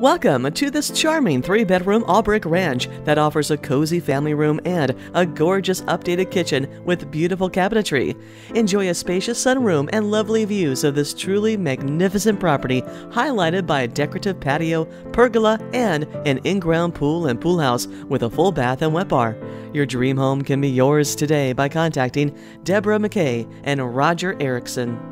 Welcome to this charming three bedroom all brick ranch that offers a cozy family room and a gorgeous updated kitchen with beautiful cabinetry. Enjoy a spacious sunroom and lovely views of this truly magnificent property, highlighted by a decorative patio, pergola, and an in ground pool and pool house with a full bath and wet bar. Your dream home can be yours today by contacting Debora McKay and Roger Erickson.